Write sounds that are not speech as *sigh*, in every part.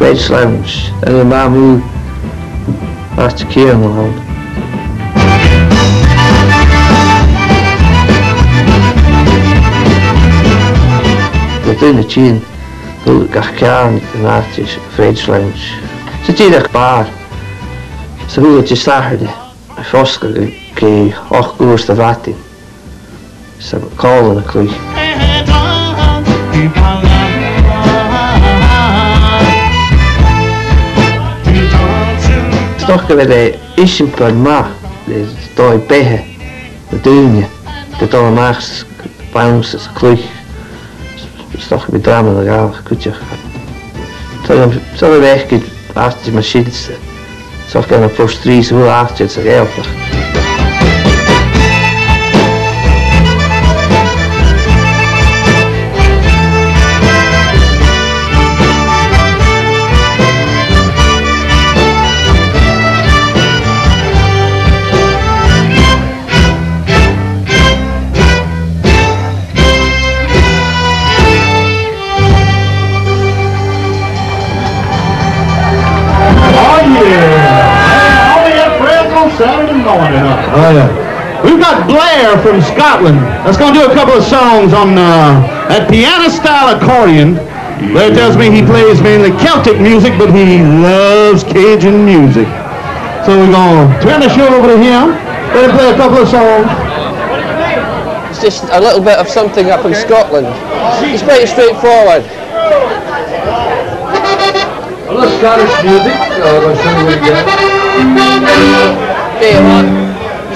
Lounge. En de mamu laatste keer in de tien. Hoe ik echt kan nachtjes Fred's Lounge. Ze tien echt paar. Ze hoe het je starde. Foske ke och goers de. Ze kallen een ma. De stoi behe. De dunje. De dolle maas. Bounce is kloei. Toch met drama de gaal. Kutje. Zo we weg. Als die machines. Zo kan een postries hoe acht je het Oh, yeah. We've got Blair from Scotland. That's going to do a couple of songs on uh, that piano-style accordion. Blair tells me he plays mainly Celtic music, but he loves Cajun music. So we're going to turn the show over to him. Let him play a couple of songs. It's just a little bit of something up in Scotland. It's pretty straightforward. A little Scottish music, so I'm going to show you what you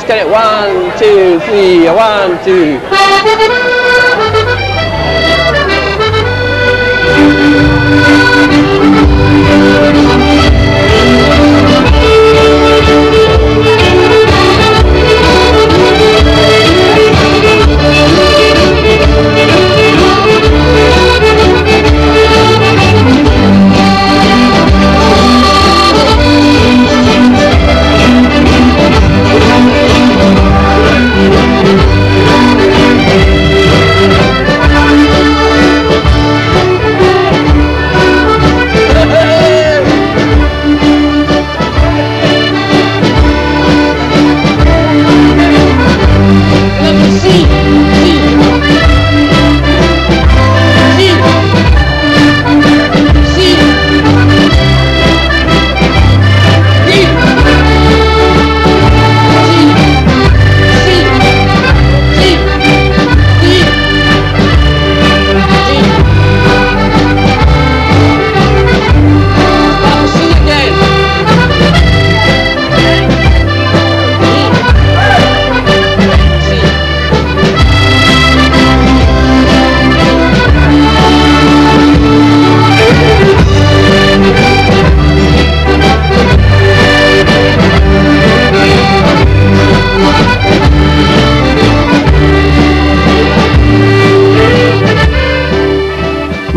Just get it. One, two, three. One, two.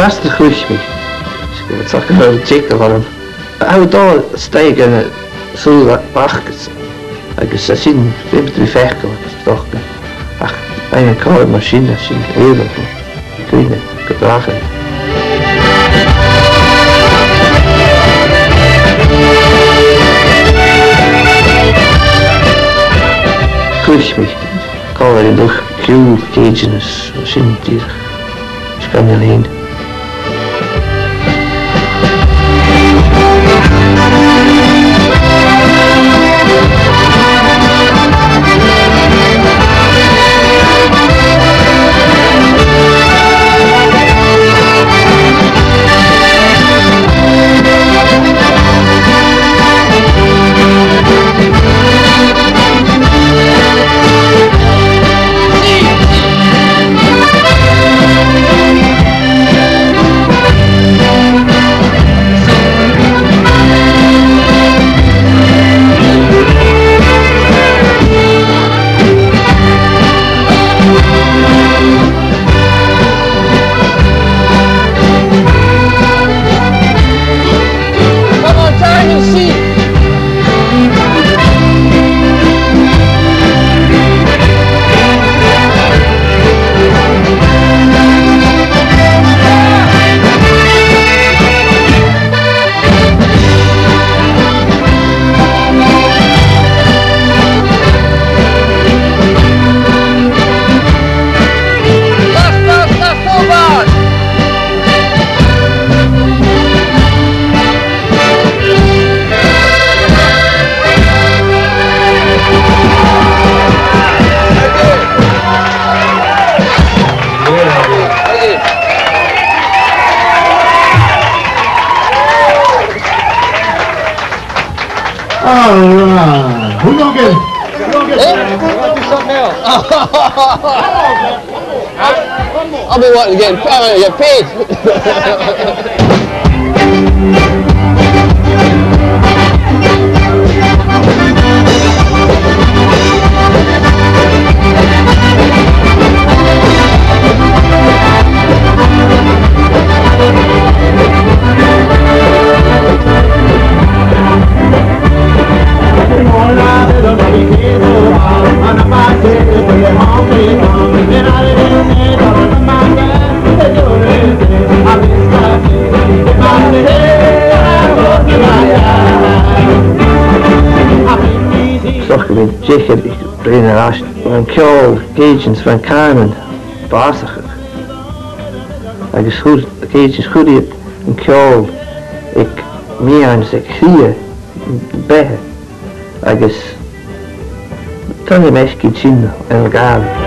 Master groeit me. Wat zag nou checken van hem? Hij daar stijgen zo wacht. Ik zei zien, we hebben drie vechten, toch? Ach, een koude machine, zien, heel veel. Ik weet niet, ik heb dragen. Groeit me. Ik kan er nog cute cages, zien hier. All right. Going to get... Going to get... Oh, hey. *laughs* I'll be wanting to get, I'm to get paid. *laughs* sé brenne as an ceol géins fan caimen básacha. agus géin chuúdiad an ceol ag míáin ag chi bethe agus tan meiscí sin an gáil.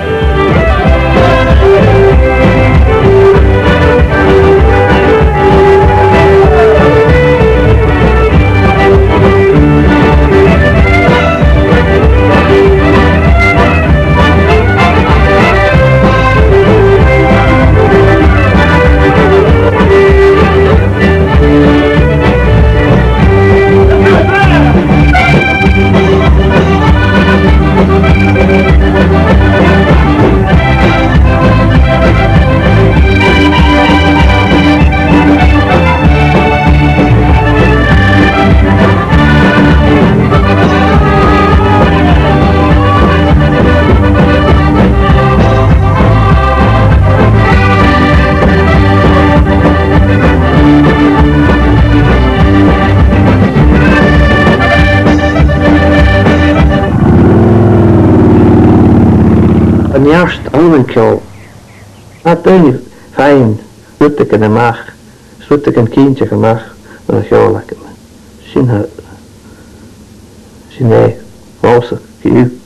kol. A dé fein rute in amach, sute an kindje gemach an a jolakken. Sin sin é mása fiú.